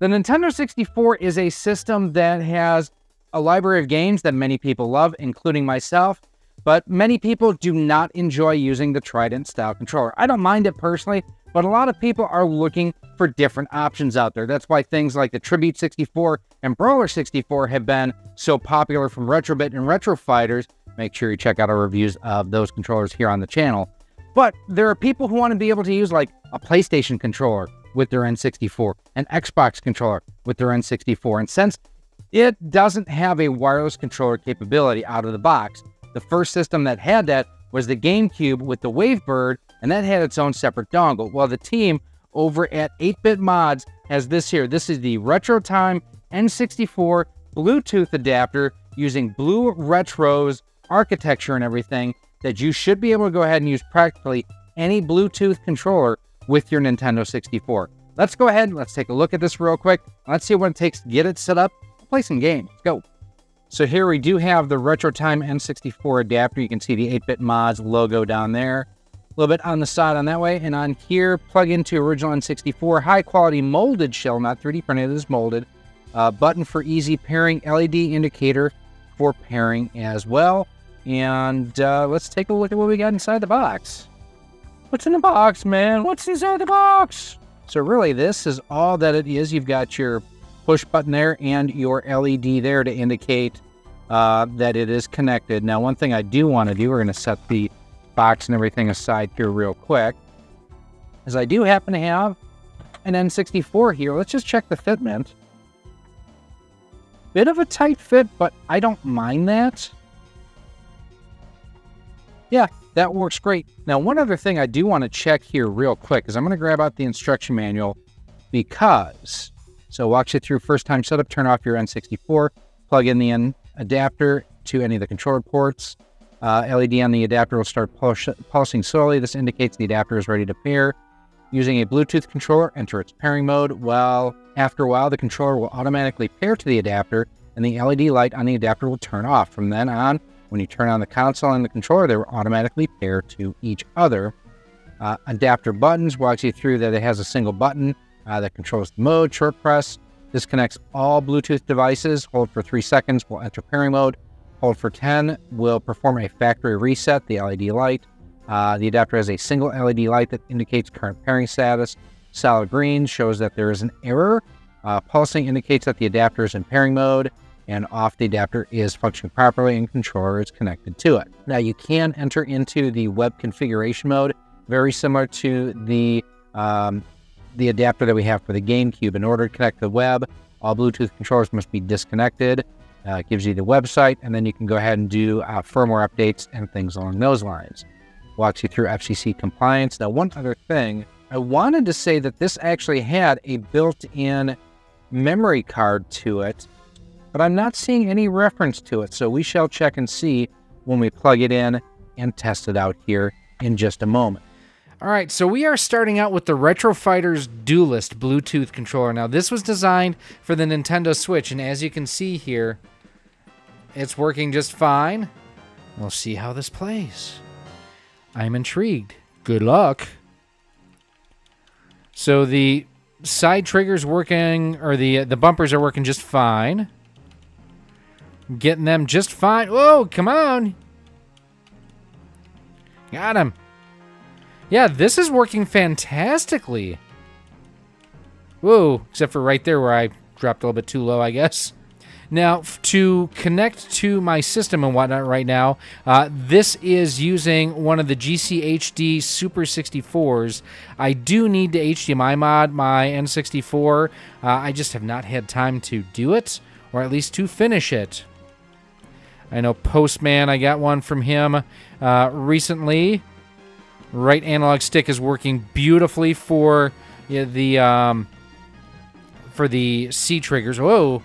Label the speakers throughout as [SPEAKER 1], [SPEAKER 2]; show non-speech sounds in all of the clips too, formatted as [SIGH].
[SPEAKER 1] The Nintendo 64 is a system that has a library of games that many people love, including myself, but many people do not enjoy using the Trident style controller. I don't mind it personally, but a lot of people are looking for different options out there. That's why things like the Tribute 64 and Brawler 64 have been so popular from Retrobit and Retro Fighters. Make sure you check out our reviews of those controllers here on the channel. But there are people who want to be able to use like a PlayStation controller with their N64, an Xbox controller with their N64. And since it doesn't have a wireless controller capability out of the box, the first system that had that was the GameCube with the Wavebird, and that had its own separate dongle. Well, the team over at 8BitMods has this here. This is the RetroTime N64 Bluetooth adapter using BlueRetro's architecture and everything that you should be able to go ahead and use practically any Bluetooth controller with your Nintendo 64. Let's go ahead and let's take a look at this real quick. Let's see what it takes to get it set up. Play some games. Let's go. So here we do have the RetroTime N64 adapter. You can see the 8BitMods logo down there. A little bit on the side on that way. And on here, plug into original N64. High quality molded shell, not 3D printed, it is molded. Uh, button for easy pairing, LED indicator for pairing as well. And uh, let's take a look at what we got inside the box. What's in the box, man? What's inside the box? So really, this is all that it is. You've got your push button there and your LED there to indicate uh, that it is connected. Now, one thing I do want to do, we're going to set the box and everything aside here real quick, is I do happen to have an N64 here. Let's just check the fitment. Bit of a tight fit, but I don't mind that. Yeah, that works great. Now, one other thing I do want to check here real quick is I'm going to grab out the instruction manual because, so walks you through first time setup, turn off your N64, plug in the N adapter to any of the controller ports. Uh, LED on the adapter will start pulsing slowly. This indicates the adapter is ready to pair. Using a Bluetooth controller, enter its pairing mode. While after a while, the controller will automatically pair to the adapter, and the LED light on the adapter will turn off. From then on, when you turn on the console and the controller, they will automatically pair to each other. Uh, adapter buttons walks you through that it has a single button uh, that controls the mode, short press. Disconnects all Bluetooth devices. Hold for three seconds will enter pairing mode. Hold for 10 will perform a factory reset, the LED light. Uh, the adapter has a single LED light that indicates current pairing status. Solid green shows that there is an error. Uh, pulsing indicates that the adapter is in pairing mode and off the adapter is functioning properly and controller is connected to it. Now you can enter into the web configuration mode, very similar to the um, the adapter that we have for the GameCube. In order to connect to the web, all Bluetooth controllers must be disconnected. Uh, it gives you the website, and then you can go ahead and do uh, firmware updates and things along those lines. Walks you through FCC compliance. Now, one other thing, I wanted to say that this actually had a built-in memory card to it but I'm not seeing any reference to it, so we shall check and see when we plug it in and test it out here in just a moment. All right, so we are starting out with the Retro Fighters Duelist Bluetooth controller. Now, this was designed for the Nintendo Switch, and as you can see here, it's working just fine. We'll see how this plays. I'm intrigued. Good luck. So the side triggers working, or the the bumpers are working just fine. Getting them just fine. Whoa, come on. Got him. Yeah, this is working fantastically. Whoa, except for right there where I dropped a little bit too low, I guess. Now, to connect to my system and whatnot right now, uh, this is using one of the GCHD Super 64s. I do need to HDMI mod my N64. Uh, I just have not had time to do it, or at least to finish it. I know Postman, I got one from him uh, recently. Right analog stick is working beautifully for the um, for the C triggers. Whoa,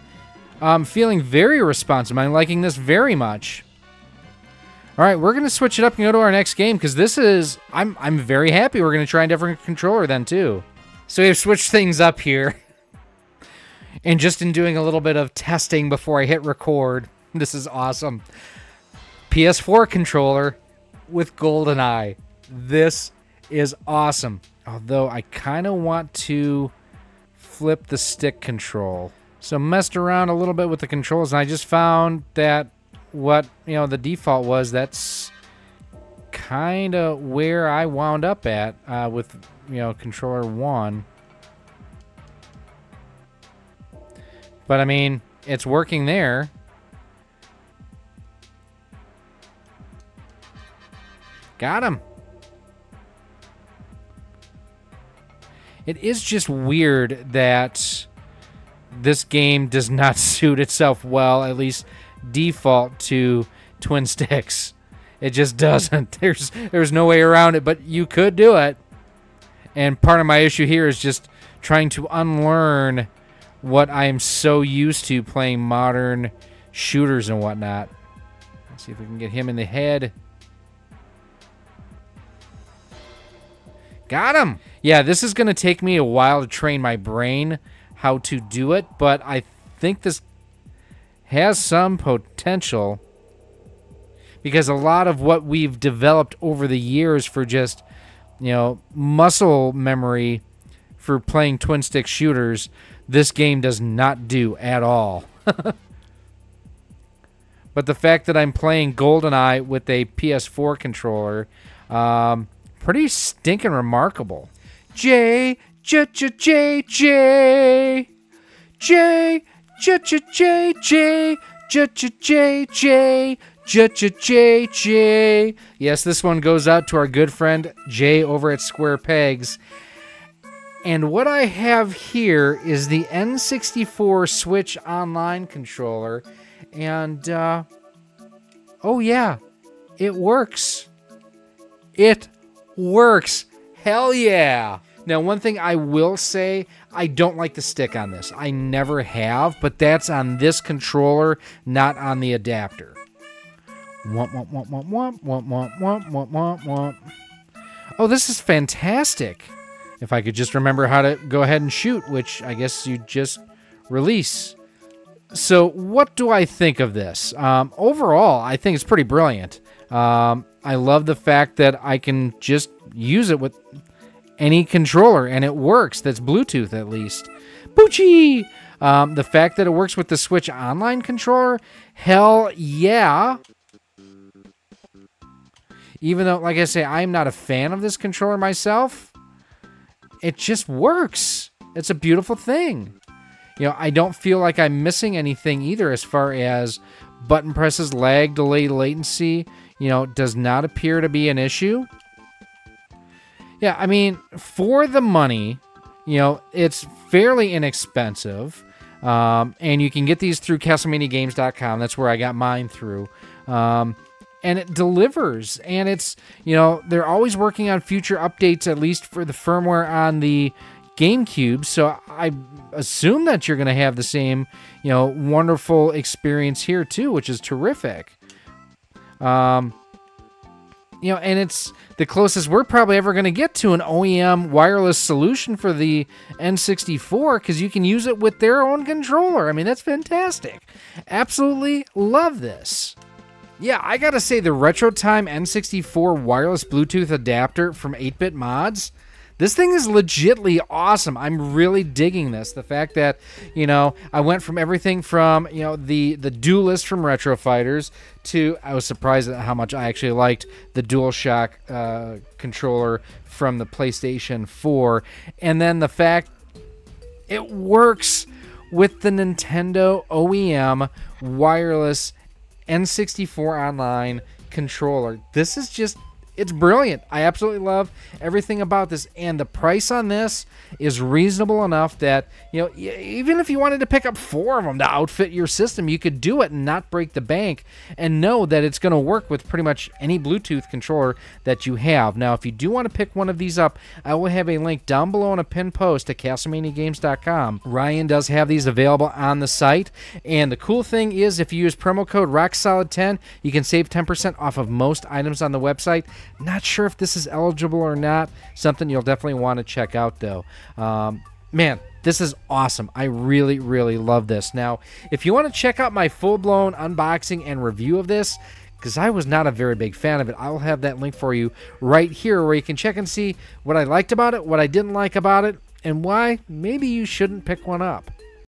[SPEAKER 1] I'm feeling very responsive. I'm liking this very much. All right, we're gonna switch it up and go to our next game because this is I'm I'm very happy. We're gonna try a different controller then too. So we've switched things up here, [LAUGHS] and just in doing a little bit of testing before I hit record. [LAUGHS] This is awesome. PS4 controller with GoldenEye. This is awesome. Although I kind of want to flip the stick control. So messed around a little bit with the controls, and I just found that what you know the default was. That's kind of where I wound up at uh, with you know controller one. But I mean, it's working there. Got him. It is just weird that this game does not [LAUGHS] suit itself well, at least default to twin sticks. It just hmm. doesn't. [LAUGHS] There's there's no way around it, but you could do it. And part of my issue here is just trying to unlearn what I am so used to playing modern shooters and whatnot. Let's see if we can get him in the head. Got him. Yeah, this is going to take me a while to train my brain how to do it, but I think this has some potential because a lot of what we've developed over the years for just, you know, muscle memory for playing twin stick shooters, this game does not do at all. [LAUGHS] but the fact that I'm playing GoldenEye with a PS4 controller, um, pretty stinking remarkable. J, J, J, J, J, J, J, J, J, J, J, J, J, J, J, J, J. J. Yes, this one goes out to our good friend Jay over at Square Pegs. And what I have here is the N64 Switch Online controller. And, uh, oh yeah, it works. It works. Hell yeah. Now, one thing I will say, I don't like the stick on this. I never have, but that's on this controller, not on the adapter. Womp, womp, womp, womp, womp, womp, womp, womp, womp, womp. Oh, this is fantastic. If I could just remember how to go ahead and shoot, which I guess you just release. So, what do I think of this? Um, overall, I think it's pretty brilliant. Um, I love the fact that I can just use it with any controller and it works. That's Bluetooth at least. Poochie! Um, the fact that it works with the Switch Online controller, hell yeah. Even though, like I say, I'm not a fan of this controller myself, it just works. It's a beautiful thing. You know, I don't feel like I'm missing anything either as far as button presses, lag, delay, latency, you know, does not appear to be an issue. Yeah, I mean, for the money, you know, it's fairly inexpensive. Um, and you can get these through CastlemaniaGames.com. That's where I got mine through. Um, and it delivers. And it's, you know, they're always working on future updates, at least for the firmware on the GameCube. So I assume that you're going to have the same, you know, wonderful experience here too, which is terrific. Um, you know, and it's the closest we're probably ever going to get to an OEM wireless solution for the N64 because you can use it with their own controller. I mean, that's fantastic. Absolutely love this. Yeah, I gotta say, the Retro Time N64 wireless Bluetooth adapter from 8BitMods this thing is legitly awesome. I'm really digging this. The fact that, you know, I went from everything from, you know, the the duelist from Retro Fighters to I was surprised at how much I actually liked the DualShock uh, controller from the PlayStation 4 and then the fact it works with the Nintendo OEM wireless N64 online controller. This is just it's brilliant. I absolutely love everything about this, and the price on this is reasonable enough that you know even if you wanted to pick up four of them to outfit your system, you could do it and not break the bank, and know that it's going to work with pretty much any Bluetooth controller that you have. Now, if you do want to pick one of these up, I will have a link down below in a pinned post at CastlemaniaGames.com. Ryan does have these available on the site, and the cool thing is if you use promo code RoXolid10, you can save 10% off of most items on the website. Not sure if this is eligible or not. Something you'll definitely want to check out, though. Um, man, this is awesome. I really, really love this. Now, if you want to check out my full blown unboxing and review of this, because I was not a very big fan of it, I'll have that link for you right here where you can check and see what I liked about it, what I didn't like about it,
[SPEAKER 2] and why maybe you shouldn't pick one up.